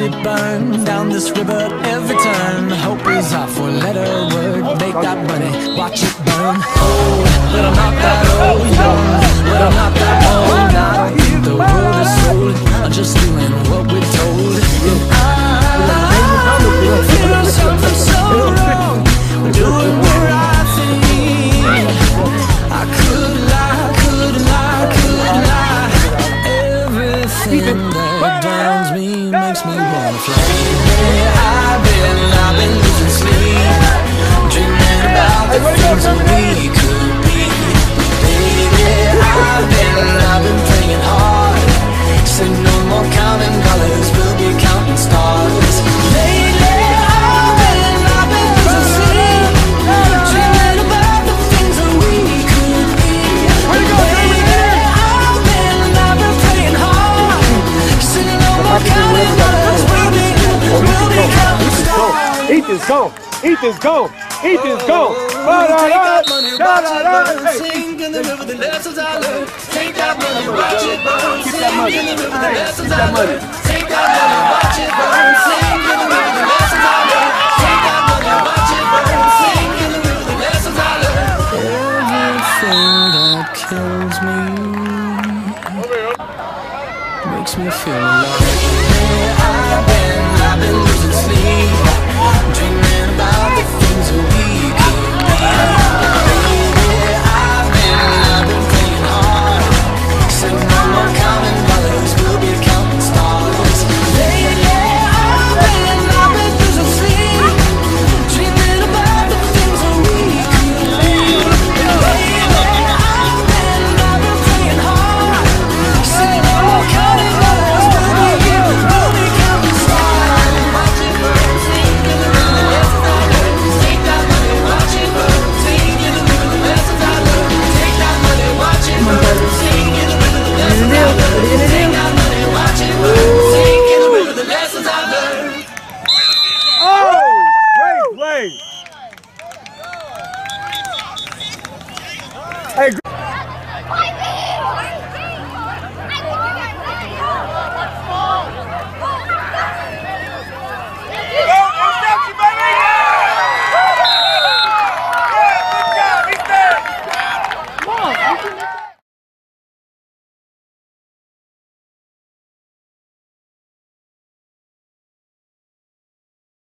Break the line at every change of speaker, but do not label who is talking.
It burn down this river every turn. Hope is our four letter word. Make that money, watch it burn. Old, but I'm not that old. Young, but I'm not that old. Don't the world is sold. I'm just doing what we're told. And stars.
Ethan's gone. Ethan's gone. Ethan's gone.
Oh, take that money, watch it burn,
Hey,
sing in the river, the lessons I learned. Take that money, watch it burn,
Keep
sing in the river, the
Hey,
lessons
keep
I learned. Take that money, watch it burn, sing in the river, the lessons I learned. Take that money, watch it burn, sing in the river, the lessons I learned. Everything that kills me makes me feel alive. Yeah, I've been, I've been losing sleep, dreaming about the things we